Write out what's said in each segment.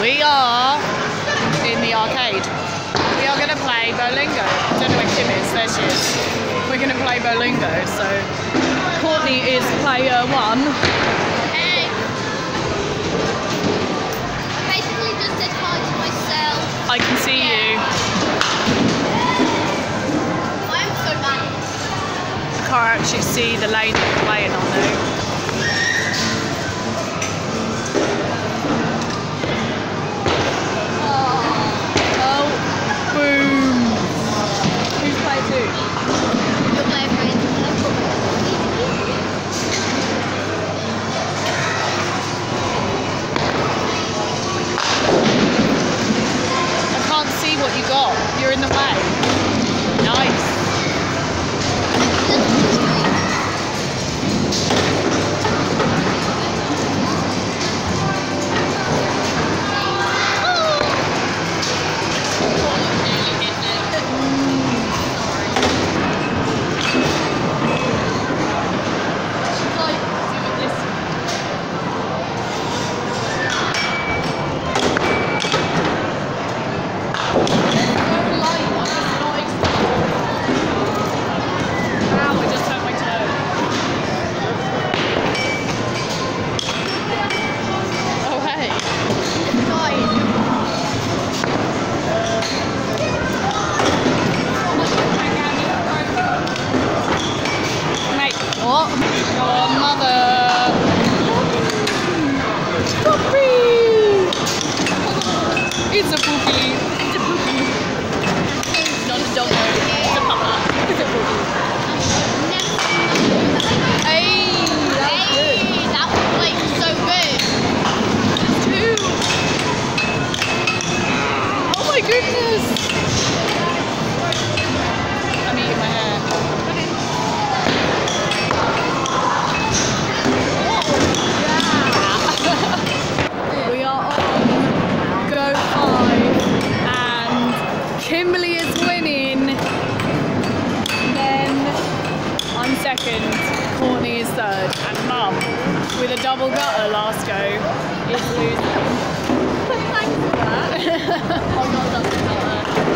We are in the arcade. We are going to play Bowlingo. I don't know where Kim is. There she is. We're going to play Bowlingo. So Courtney is player one. Hey. Basically just said hi to myself. I can see you. I'm so bad. I can't actually see the lane that we're playing Courtney is third, and Mum, with a double gutter last go, is losing. 快死了。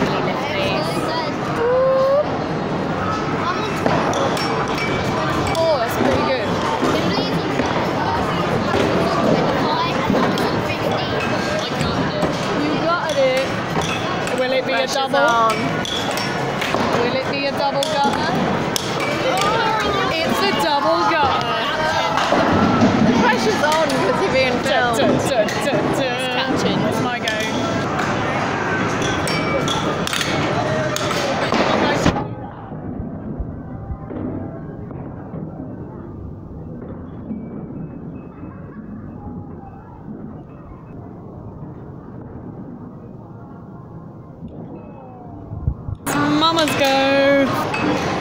Mama's go.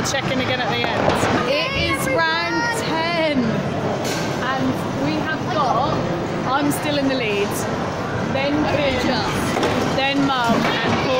We'll check in again at the end. It is round 10. And we have got, I'm still in the lead. Then Kim, then Mum, and Courtney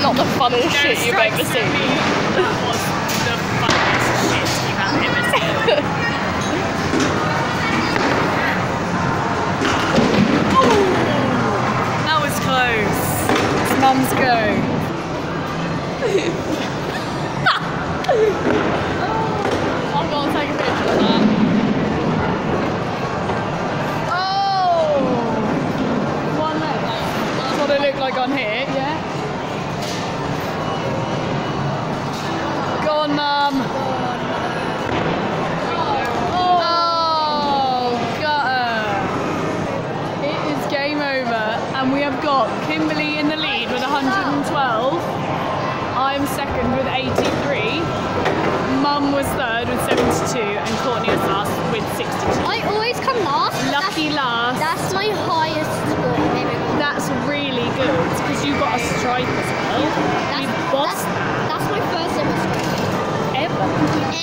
that not the funniest shit you've ever seen? me, That was the funniest shit you have ever seen. Ooh, that was close. It's mum's go. I'm gonna take a picture of that. Oh! One leg. That's what it looked like on here, and we have got Kimberly in the lead with 112. I'm second with 83. Mum was third with 72 and Courtney was last with 62. I always come last. Lucky that's, last. That's my highest score That's really good because you got a strike as well. That's, you bossed that. That's my first ever strike. Ever?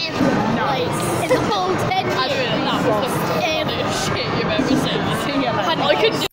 Ever. Nice. In the whole 10 years. I really love the shit you've ever seen. yeah. I could do